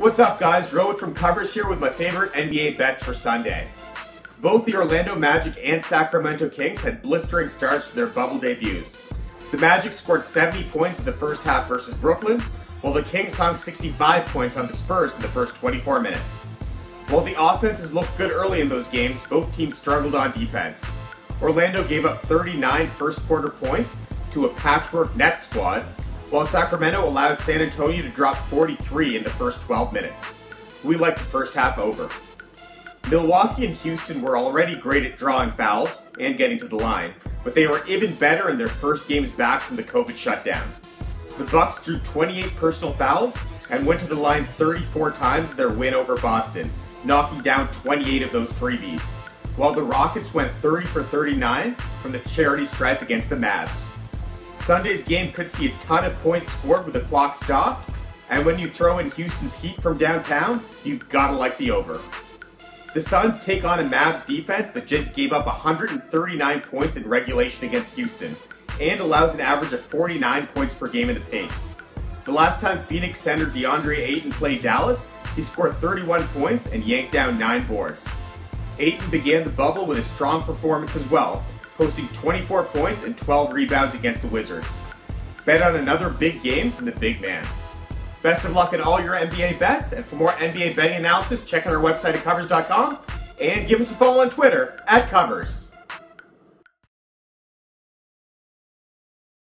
What's up, guys? Rowan from Covers here with my favorite NBA bets for Sunday. Both the Orlando Magic and Sacramento Kings had blistering starts to their bubble debuts. The Magic scored 70 points in the first half versus Brooklyn, while the Kings hung 65 points on the Spurs in the first 24 minutes. While the offenses looked good early in those games, both teams struggled on defense. Orlando gave up 39 first quarter points to a patchwork net squad, while Sacramento allowed San Antonio to drop 43 in the first 12 minutes. We liked the first half over. Milwaukee and Houston were already great at drawing fouls and getting to the line, but they were even better in their first games back from the COVID shutdown. The Bucks drew 28 personal fouls and went to the line 34 times in their win over Boston, knocking down 28 of those freebies, while the Rockets went 30 for 39 from the charity stripe against the Mavs. Sunday's game could see a ton of points scored with the clock stopped, and when you throw in Houston's heat from downtown, you've gotta like the over. The Suns take on a Mavs defense that just gave up 139 points in regulation against Houston and allows an average of 49 points per game in the paint. The last time Phoenix center DeAndre Ayton played Dallas, he scored 31 points and yanked down 9 boards. Ayton began the bubble with a strong performance as well, posting 24 points and 12 rebounds against the Wizards. Bet on another big game from the big man. Best of luck in all your NBA bets, and for more NBA betting analysis, check out our website at covers.com and give us a follow on Twitter at Covers.